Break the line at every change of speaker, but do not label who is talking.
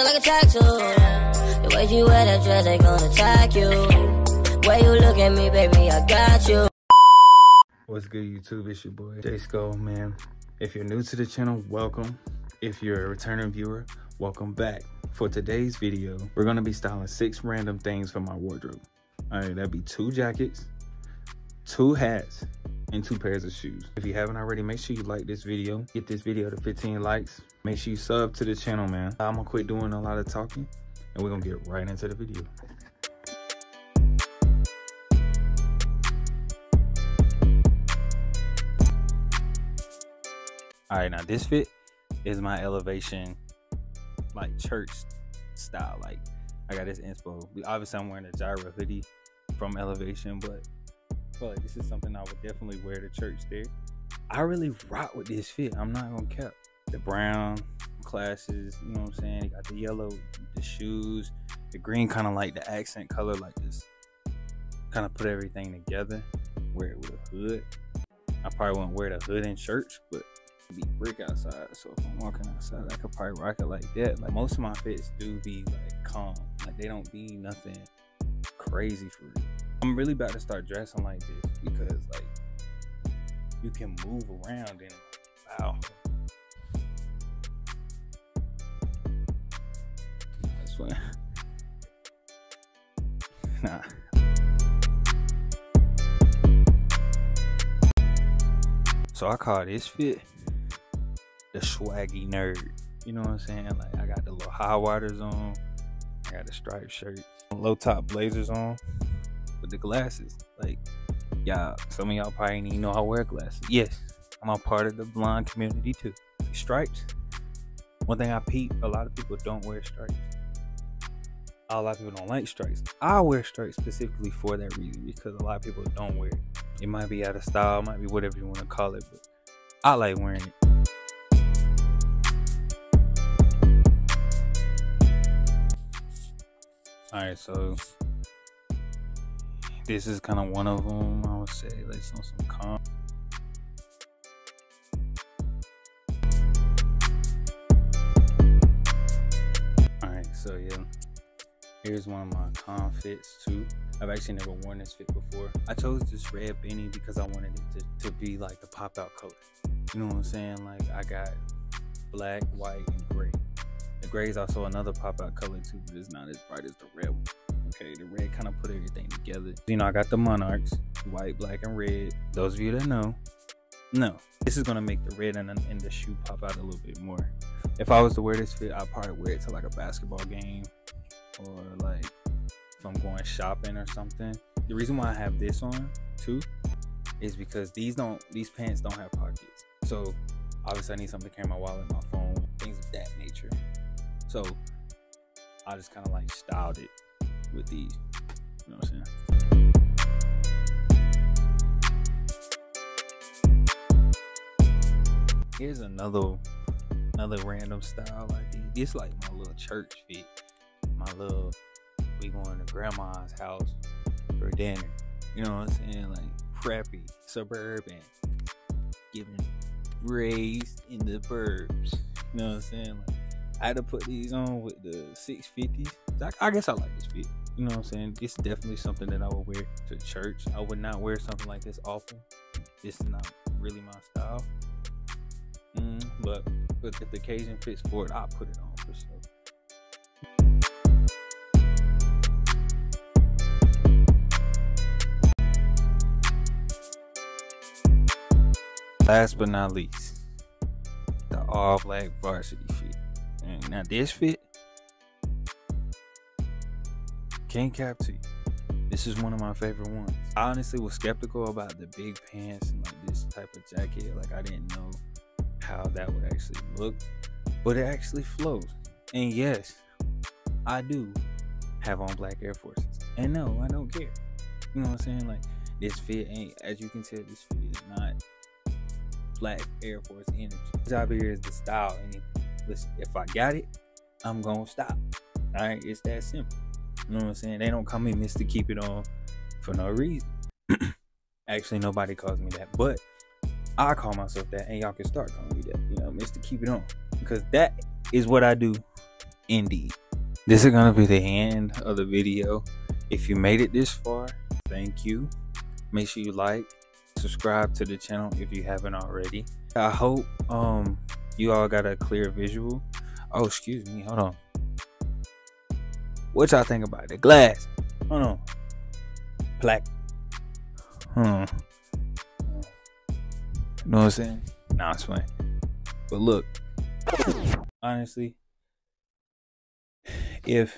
it like a tattoo. The way you wear that dress, they gonna attack you. You look at me, baby, I got you.
What's good, YouTube? It's your boy, Jaysco, man. If you're new to the channel, welcome. If you're a returning viewer, welcome back. For today's video, we're gonna be styling six random things from my wardrobe. All right, that'd be two jackets, two hats, and two pairs of shoes. If you haven't already, make sure you like this video. Get this video to 15 likes. Make sure you sub to the channel, man. I'm gonna quit doing a lot of talking and we're gonna get right into the video. All right, now this fit is my elevation, like church style. Like I got this inspo. Obviously, I'm wearing a Gyra hoodie from Elevation, but like this is something I would definitely wear to church there. I really rock with this fit. I'm not gonna cap the brown classes. You know what I'm saying? Got the yellow, the shoes, the green, kind of like the accent color, like this. Kind of put everything together. Wear it with a hood. I probably wouldn't wear the hood in church, but be brick outside. So if I'm walking outside, I could probably rock it like that. Like most of my fits do be like calm. Like they don't be nothing crazy for me. I'm really about to start dressing like this mm-hmm. because like you can move around and wow. That's what nah. So I call this fit the swaggy nerd. You know what I'm saying? Like I got the little high waters on. I got the striped shirt, low top blazers on the glasses. Like, y'all, some of y'all probably didn't even know I wear glasses. Yes, I'm a part of the blind community too. Stripes. One thing I peep, a lot of people don't wear stripes. A lot of people don't like stripes. I wear stripes specifically for that reason because a lot of people don't wear it. It might be out of style, might be whatever you want to call it, but I like wearing it. All right, so this is kind of one of them. I would say, like on some calm. All right, so yeah, here's one of my calm fits too. I've actually never worn this fit before. I chose this red beanie because I wanted it to, to be like the pop out color. You know what I'm saying? Like I got black, white, and gray. The gray is also another pop out color too, but it's not as bright as the red one. Okay, the red kind of put everything together. You know, I got the monarchs, white, black, and red. Those of you that know, no. This is gonna make the red and the, the shoe pop out a little bit more. If I was to wear this fit, I'd probably wear it to like a basketball game or like if I'm going shopping or something. The reason why I have this on too is because these don't these pants don't have pockets. So obviously I need something to carry my wallet, my phone, things of that nature. So I just kind of like styled it with these. You know what I'm saying? Here's another another random style like this. This like my little church fit. My little we going to grandma's house for dinner. You know what I'm saying? Like preppy, suburban, giving raised in the burbs. You know what I'm saying? Like I had to put these on with the 650s. I, I guess I like this fit. You know what I'm saying? It's definitely something that I would wear to church. I would not wear something like this often. Is not really my style. Mm, but, but if the occasion fits for it, I'll put it on for sure. Last but not least, the all black varsity fit. And now this fit, can't cap to you. This is one of my favorite ones. I honestly was skeptical about the big pants and like this type of jacket. Like I didn't know how that would actually look, but it actually flows. And yes, I do have on black Air Forces. And no, I don't care. You know what I'm saying? Like this fit ain't, as you can tell, this fit is not black Air Force energy. The job here is the style. Anything. Listen, if I got it, I'm gonna stop. All right, it's that simple. You know what I'm saying? They don't call me Mr. Keep It On for no reason. Actually, nobody calls me that, but I call myself that, and y'all can start calling me that. You know, Mr. Keep It On, because that is what I do Indeed. This is gonna be the end of the video. If you made it this far, thank you. Make sure you like, subscribe to the channel if you haven't already. I hope um you all got a clear visual. Oh, excuse me, hold on. What y'all think about the glass? Hold on. Black. Hmm. You know what I'm saying? Nah, it's fine. But look, honestly, if